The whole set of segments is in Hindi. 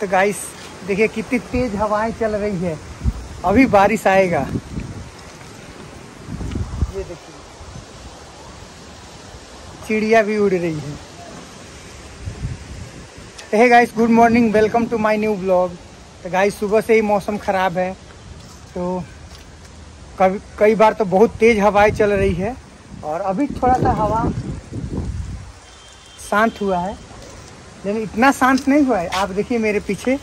तो गाइस देखिए कितनी तेज हवाएँ चल रही है। अभी बारिश आएगा। ये देखिए। चिड़िया भी उड़ रही है। Hey guys good morning welcome to my new blog तो गाइस सुबह से ही मौसम ख़राब है। तो कभी, कई बार तो बहुत तेज़ हवाएँ चल रही है। और अभी थोड़ा सा हवा शांत हुआ है। लेकिन इतना शांत नहीं हुआ है। आप देखिए मेरे पीछे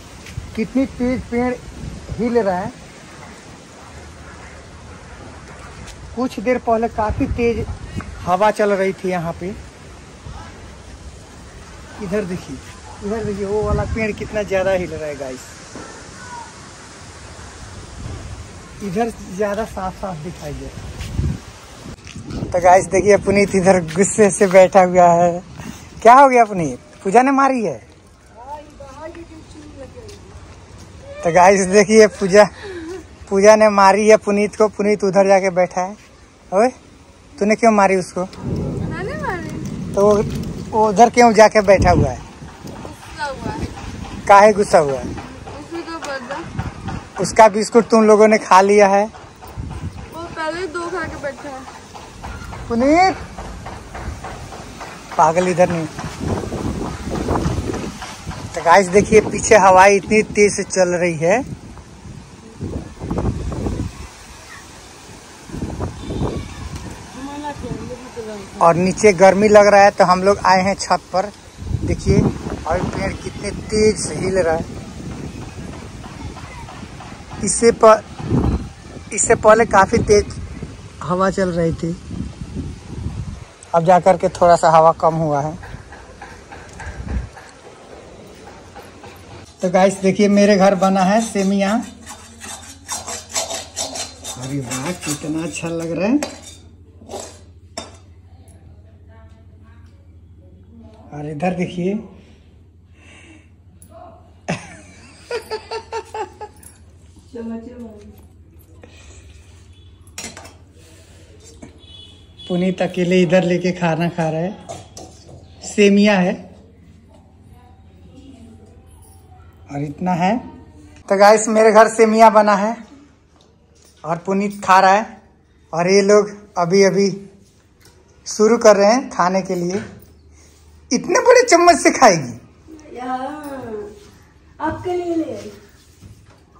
कितनी तेज पेड़ हिल रहा है। कुछ देर पहले काफ़ी तेज हवा चल रही थी यहाँ पे। इधर देखिए इधर देखिए, वो वाला पेड़ कितना ज़्यादा हिल रहा है गाइस इधर ज़्यादा साफ़ साफ़ दिखाई दे तो गाइस देखिए, पुनीत इधर गुस्से से बैठा हुआ है। क्या हो गया, पुनीत? पूजा ने मारी है? तो गाइस देखिए पूजा पूजा ने मारी है पुनीत को। पुनीत उधर जाके बैठा है। ओए तूने क्यों मारी उसको? मारी। तो वो उधर क्यों जाके बैठा हुआ है? गुस्सा हुआ काहे गुस्सा हुआ है? उसका बिस्कुट तुम लोगों ने खा लिया है। वो पहले दो खा के बैठा है। पुनीत! पागल इधर नहीं। तो गाइस देखिए, पीछे हवाई इतनी तेज से चल रही है। और नीचे गर्मी लग रहा है तो हम लोग आए हैं छत पर। देखिए, और पेड़ कितने तेज से हिल रहा है। इससे पर इससे पहले काफ़ी तेज हवा चल रही थी। अब जाकर के थोड़ा सा हवा कम हुआ है। तो गाइस देखिए, मेरे घर बना है सेमिया। अरे वाह, कितना अच्छा लग रहा है। और इधर देखिए। पुनीत अकेले इधर लेके खाना खा रहा है। सेमिया है। और इतना है। तो गाइस मेरे घर सेमिया बना है और पुनीत खा रहा है। और ये लोग अभी अभी शुरू कर रहे हैं खाने के लिए। इतने बड़े चम्मच से खाएगी। आपके लिए ले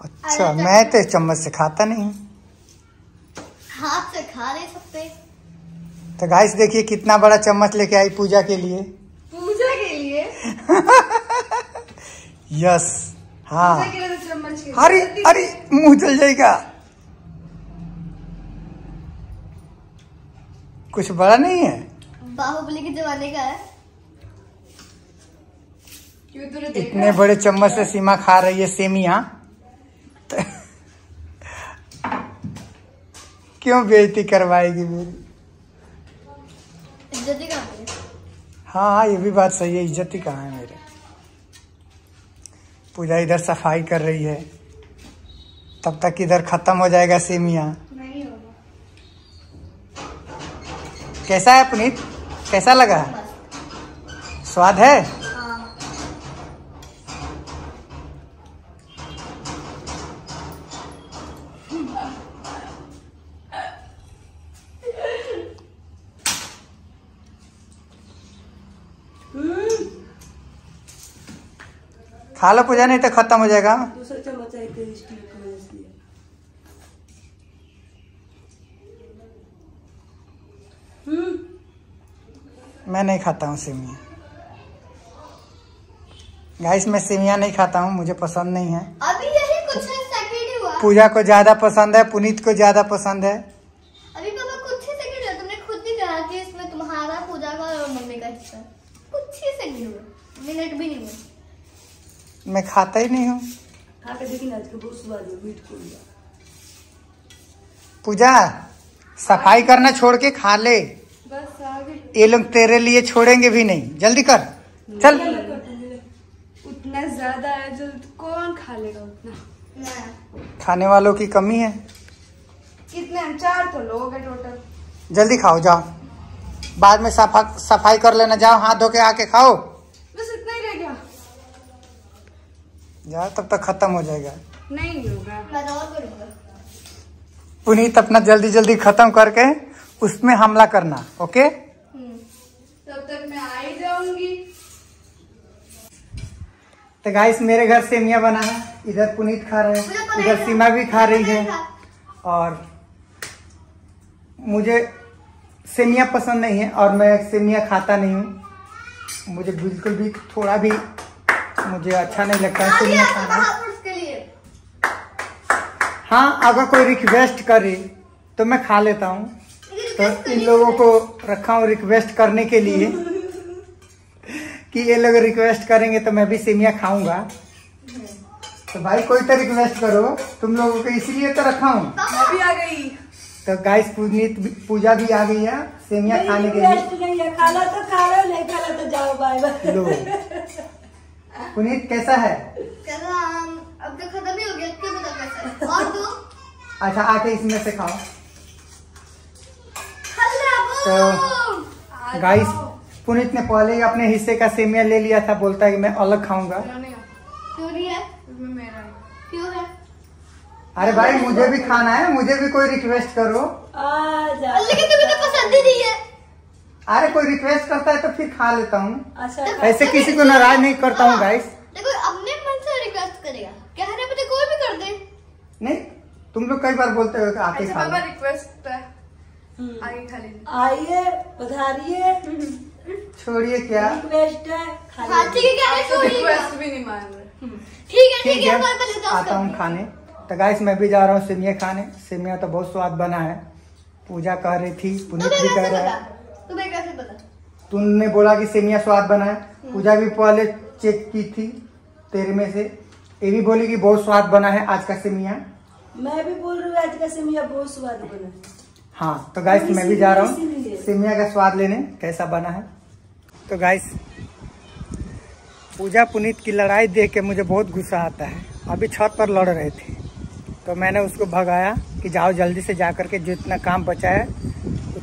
अच्छा मैं तो चम्मच से खाता नहीं। हाथ से खा नहीं सकते तो गाइस देखिए कितना बड़ा चम्मच लेके आई पूजा के लिए। पूजा के लिए? यस हाँ अरे अरे मुँह जल जाएगा कुछ बड़ा नहीं है? बाहुबली के जमाने का है। इतने बड़े चम्मच से सीमा खा रही है सेमिया। तो क्यों बेइज्जती करवाएगी मेरी? इज़्ज़त ही? हाँ हाँ ये भी बात सही है इज़्ज़त ही कहाँ है? पूजा इधर सफ़ाई कर रही है। तब तक इधर खत्म हो जाएगा सेमिया। कैसा है पुनीत? कैसा लगा? स्वाद है? हाँ खा लो पूजा नहीं तो खत्म हो जाएगा। है से। मैं नहीं खाता हूँ सेमिया। गाइस मैं सेमिया नहीं खाता हूँ मुझे पसंद नहीं है। अभी यही कुछ सेकंड ही हुआ। पूजा को ज़्यादा पसंद है पुनीत को ज़्यादा पसंद है। अभी पापा कुछ ही सेकंड हुआ तुमने खुद भी कहा कि इसमें तुम्हारा पूजा का और मम्मी का हिस्सा। कुछ ही सेकंड हुआ मिनट भी नहीं। मैं खाता ही नहीं हूँ। खा के देखी ना आज के बहुत स्वाद मीठ को लिया पूजा सफ़ाई करना छोड़ के खा ले। बस ये लोग तेरे लिए छोड़ेंगे भी नहीं। जल्दी कर। चल। उतना ज़्यादा है जो कौन खा लेगा उतना? खाने वालों की कमी है। कितने चार तो लोग हैं टोटल जल्दी खाओ जाओ। बाद में सफ़ा सफ़ाई कर लेना जाओ हाथ धो के आके खाओ। जा तब तक खत्म हो जाएगा। नहीं होगा। मैं और करूँगा पुनीत अपना जल्दी जल्दी खत्म करके उसमें हमला करना ओके? हम्म। तब तक मैं आ ही जाऊँगी। तो गाइस मेरे घर सेमिया बना है इधर पुनीत खा रहे हैं इधर सीमा भी खा रही है। और मुझे सेमिया पसंद नहीं है और मैं सेमिया खाता नहीं हूँ। मुझे बिल्कुल भी थोड़ा भी मुझे अच्छा नहीं लगता है लिए। हाँ अगर कोई रिक्वेस्ट करे तो मैं खा लेता हूँ। तो इन लोगों को रखा हूँ रिक्वेस्ट करने के लिए कि ये लोग रिक्वेस्ट करेंगे तो मैं भी सेमिया खाऊँगा। तो भाई कोई तो रिक्वेस्ट करो। तुम लोगों को इसलिए तो रखा हूँ। मैं भी आ गई। तो गाइस पुनीत पूजा भी आ गई है सेमिया खाने के लिए। नहीं तो खा लो नहीं तो जाओ बाय बाय पुनीत कैसा है? अब तो खत्म ही हो गया क्यों बता कैसा और दो अच्छा आके इसमें से खाओ। तो गाइस पुनीत ने पहले ही अपने हिस्से का सेमिया ले लिया था बोलता है कि मैं अलग खाऊँगा। क्यों नहीं है? इसमें मेरा है। क्यों है? अरे भाई मुझे भी खाना है मुझे भी कोई रिक्वेस्ट करो। लेकिन तुम्हें तो पसंद ही नहीं है। अरे कोई रिक्वेस्ट करता है तो फिर खा लेता हूँ। अच्छा ऐसे किसी को नाराज़ नहीं करता हूँ गाइस देखो अपने मन से रिक्वेस्ट करेगा कहने तो कोई भी कर दे। नहीं तुम लोग कई बार बोलते हो कि आके अच्छा खा रिक्वेस्ट हम्म। आगे खा लेंगे आइए पधारिए। छोड़िए क्या? रिक्वेस्ट है हाँ खाइए ठीक है क्या है रिक्वेस्ट भी नहीं मान रहे। ठीक है ठीक ठीक है है मैं पहले उदास आता हूँ खाने। तो गाइस मैं भी जा रहा हूँ सेमिया खाने। सेमिया तो बहुत स्वाद बना है। पूजा कह रही थी पुनीत भी कह कैसे रहा है। तुमने बोला कि सेमिया स्वाद बना है पूजा भी पहले चेक की थी तेरे में से। ये भी बोली कि बहुत स्वाद बना है आज का सेमिया। मैं भी बोल रही हूँ आज का सेमिया बहुत स्वाद बना है। हाँ तो गाइस मैं भी जा रहा हूँ। सेमिया का स्वाद लेने कैसा बना है। तो गाइस पूजा पुनीत की लड़ाई देख के मुझे बहुत गुस्सा आता है। अभी छत पर लड़ रहे थे। तो मैंने उसको भगाया कि जाओ जल्दी से जा करके जितना काम बचा है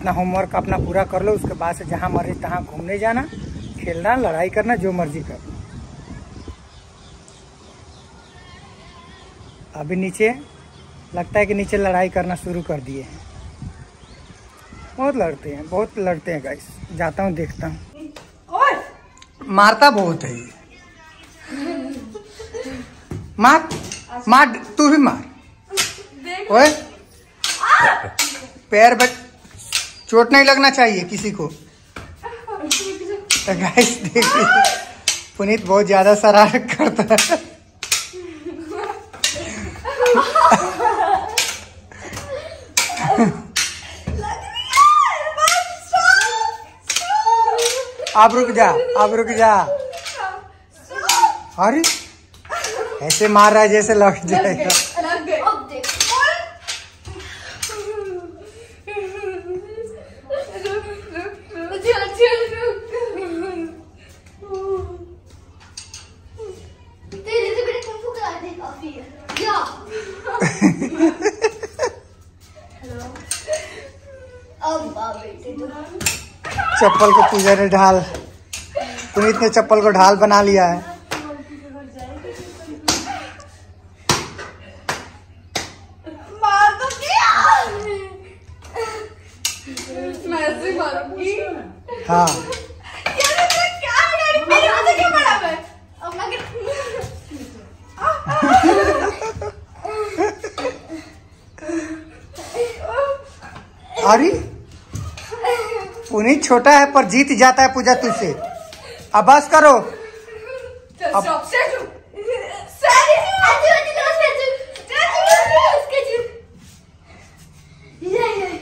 उतना होमवर्क अपना पूरा कर लो उसके बाद से जहाँ मर्ज़ी तहाँ घूमने जाना खेलना लड़ाई करना जो मर्ज़ी कर। अभी नीचे लगता है कि नीचे लड़ाई करना शुरू कर दिए हैं। बहुत लड़ते हैं बहुत लड़ते हैं गाइस जाता हूँ देखता हूँ। मारता बहुत है ये। मार मार तू भी मार। ओए। पैर बच चोट नहीं लगना चाहिए किसी को। तो गाइस देखिए, पुनीत बहुत ज़्यादा शरारत करता है। अब रुक जा अब रुक जा। अरे, ऐसे मार रहा है जैसे लग जाएगा लग गए अब देख चल चल तेरे से मेरे कुंफू कराटे काफ़ी है या अब आ बेटे तू चप्पल को पूजा ने ढाल। पुनीत ने चप्पल को ढाल बना लिया है। मार तो ही अरे पुनीत छोटा है पर जीत जाता है पूजा तुझसे। अब बस करो। अब- ये ये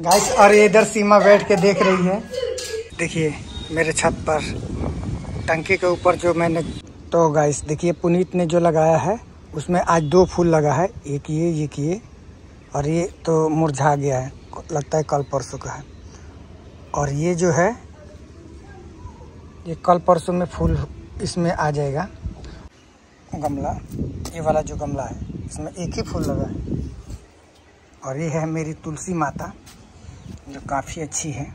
गाइस और इधर सीमा बैठ के देख रही है। देखिए मेरे छत पर टंकी के ऊपर जो मैंने तो गाइस देखिए पुनीत ने जो लगाया है उसमें आज दो फूल लगा है, एक ये एक ये, और ये तो मुरझा गया है, लगता है कल परसों का है। और ये जो है, ये कल परसों में फूल इसमें आ जाएगा। गमला, ये वाला जो गमला है, इसमें एक ही फूल लगा है। और ये है मेरी तुलसी माता, जो काफ़ी अच्छी है।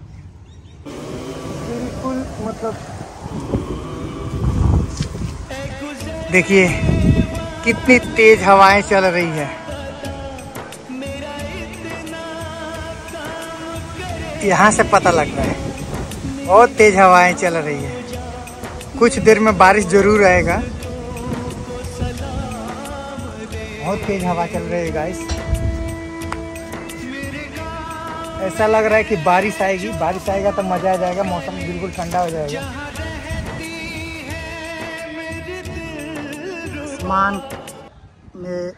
मतलब देखिए कितनी तेज हवाएँ चल रही है। यहाँ से पता लग रहा है। बहुत तेज हवाएँ चल रही है। कुछ देर में बारिश ज़रूर आएगा। बहुत तेज हवा चल रही है गाइस ऐसा लग रहा है कि बारिश आएगी। बारिश आएगा तो मज़ा आ जाएगा, मौसम बिल्कुल ठंडा हो जाएगा। आसमान में,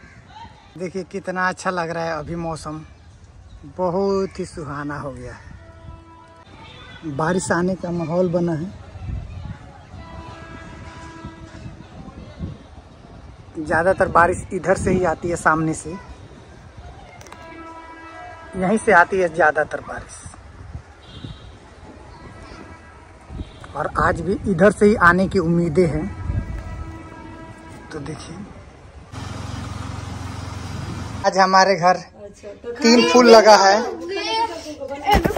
देखिए कितना अच्छा लग रहा है अभी मौसम। बहुत ही सुहाना हो गया है। बारिश आने का माहौल बना है। ज़्यादातर बारिश इधर से ही आती है, सामने से। यहीं से आती है ज़्यादातर बारिश। और आज भी इधर से ही आने की उम्मीदें हैं। तो देखिए। आज हमारे घर अच्छा, तो तीन फूल लगा है। तो-